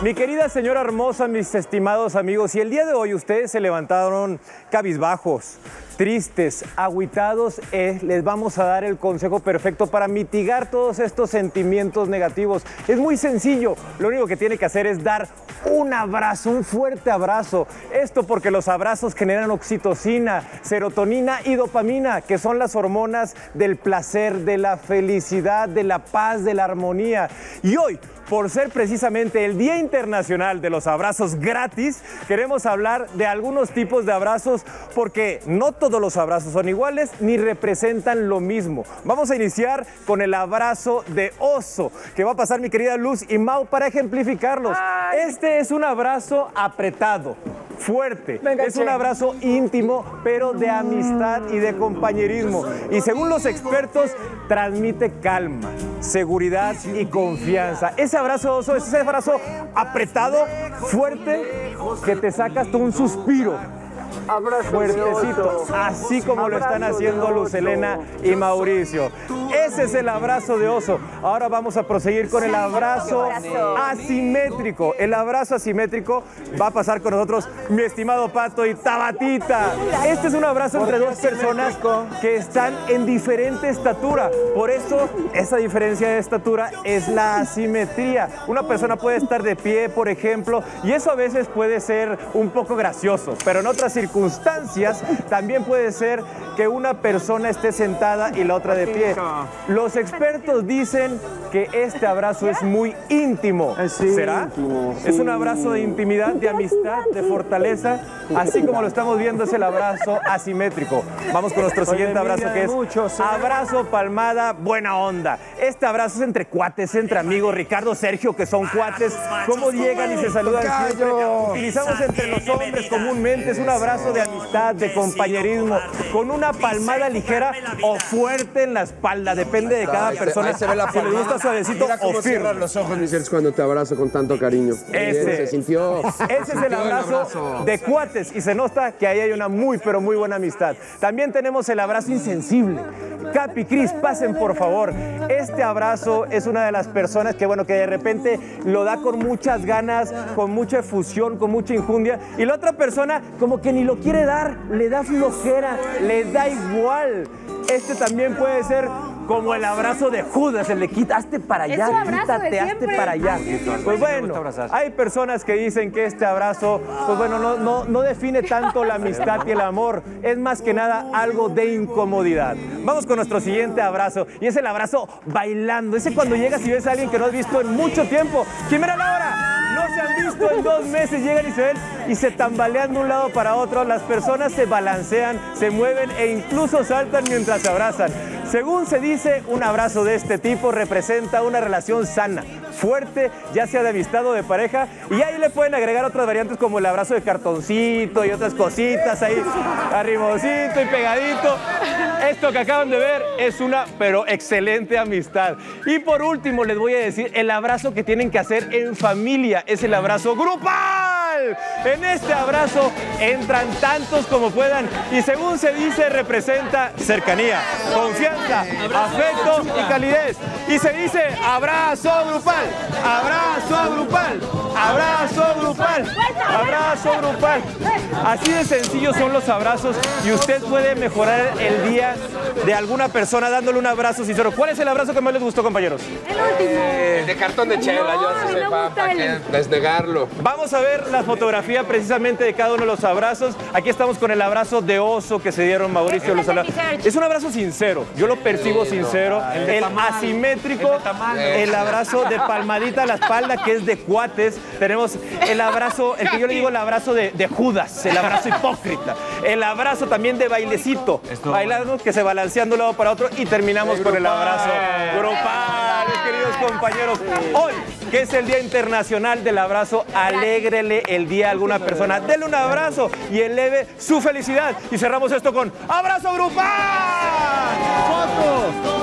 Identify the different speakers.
Speaker 1: Mi querida señora hermosa, mis estimados amigos, y el día de hoy ustedes se levantaron cabizbajos, tristes, aguitados, eh, les vamos a dar el consejo perfecto para mitigar todos estos sentimientos negativos. Es muy sencillo, lo único que tiene que hacer es dar un abrazo, un fuerte abrazo. Esto porque los abrazos generan oxitocina, serotonina y dopamina, que son las hormonas del placer, de la felicidad, de la paz, de la armonía. Y hoy por ser precisamente el Día Internacional de los Abrazos Gratis, queremos hablar de algunos tipos de abrazos porque no todos los abrazos son iguales ni representan lo mismo. Vamos a iniciar con el abrazo de oso, que va a pasar mi querida Luz y Mau para ejemplificarlos. Este es un abrazo apretado fuerte. es un abrazo íntimo, pero de amistad y de compañerismo. Y según los expertos, transmite calma, seguridad y confianza. Ese abrazo oso es ese abrazo apretado, fuerte, que te sacas tú un suspiro fuertecito, así como lo están haciendo Luz Elena y Mauricio. Ese es el abrazo de oso. Ahora vamos a proseguir con el abrazo asimétrico. El abrazo asimétrico va a pasar con nosotros mi estimado Pato y Tabatita. Este es un abrazo entre dos personas que están en diferente estatura. Por eso, esa diferencia de estatura es la asimetría. Una persona puede estar de pie, por ejemplo, y eso a veces puede ser un poco gracioso, pero en otras circunstancias también puede ser que una persona esté sentada y la otra de pie. Los expertos dicen que este abrazo es muy íntimo. ¿Será? Es un abrazo de intimidad, de amistad, de fortaleza, así como lo estamos viendo es el abrazo asimétrico. Vamos con nuestro siguiente abrazo que es abrazo, palmada, buena onda. Este abrazo es entre cuates, entre amigos. Ricardo, Sergio, que son cuates, cómo llegan y se saludan siempre. Utilizamos entre los hombres comúnmente, es un abrazo de amistad, de compañerismo, con una palmada ligera o fuerte en la espalda, depende de cada persona.
Speaker 2: se ve la
Speaker 1: si le gusta suavecito
Speaker 2: Mira cómo
Speaker 1: o firme.
Speaker 2: cierras los ojos, mis seres, cuando te abrazo con tanto cariño.
Speaker 1: Ese.
Speaker 2: Se sintió.
Speaker 1: Ese es el abrazo de cuates y se nota que ahí hay una muy, pero muy buena amistad. También tenemos el abrazo insensible. Capi, Cris, pasen por favor. Este abrazo es una de las personas que, bueno, que de repente lo da con muchas ganas, con mucha efusión, con mucha injundia. Y la otra persona como que ni lo quiere dar, le da flojera, le da igual. Este también puede ser como el abrazo de Judas, el de quitaste para
Speaker 3: Es
Speaker 1: allá, quítate, hazte para allá. Pues bueno, hay personas que dicen que este abrazo, pues bueno, no, no, no define tanto la amistad y el amor, es más que nada algo de incomodidad. Vamos con nuestro siguiente abrazo, y es el abrazo bailando, ese cuando llegas y ves a alguien que no has visto en mucho tiempo. Jimena Laura, no se han visto en dos meses, llegan y se ven y se tambalean de un lado para otro, las personas se balancean, se mueven e incluso saltan mientras se abrazan. Según se dice, un abrazo de este tipo representa una relación sana, fuerte, ya sea de amistad o de pareja, y ahí le pueden agregar otras variantes como el abrazo de cartoncito y otras cositas ahí, arrimosito y pegadito. Esto que acaban de ver es una, pero excelente amistad. Y por último les voy a decir el abrazo que tienen que hacer en familia, es el abrazo grupal. En este abrazo entran tantos como puedan y según se dice representa cercanía, confianza, afecto y calidez. Y se dice abrazo grupal, abrazo grupal, abrazo grupal, abrazo grupal. Así de sencillos son los abrazos y usted puede mejorar el día de alguna persona dándole un abrazo sincero. ¿Cuál es el abrazo que más les gustó, compañeros?
Speaker 3: El último.
Speaker 2: De cartón de chela, yo
Speaker 3: No,
Speaker 2: sí
Speaker 3: me
Speaker 2: soy fan, ¿para
Speaker 3: el-
Speaker 2: qué desnegarlo?
Speaker 1: Vamos a ver la fotografía precisamente de cada uno de los abrazos. Aquí estamos con el abrazo de oso que se dieron Mauricio Luz
Speaker 3: es el
Speaker 1: un abrazo sincero, yo lo percibo sincero. El, asimétrico, el abrazo de palmadita a la espalda que es de cuates. Tenemos el abrazo, el que yo le digo el abrazo de, de Judas, el abrazo hipócrita. El abrazo también de bailecito, bailando que se balancean de un lado para otro y terminamos con el abrazo grupal, compañeros. Hoy, que es el Día Internacional del Abrazo, alégrele el día a alguna persona. Dele un abrazo y eleve su felicidad. Y cerramos esto con abrazo grupal. ¡Fotos!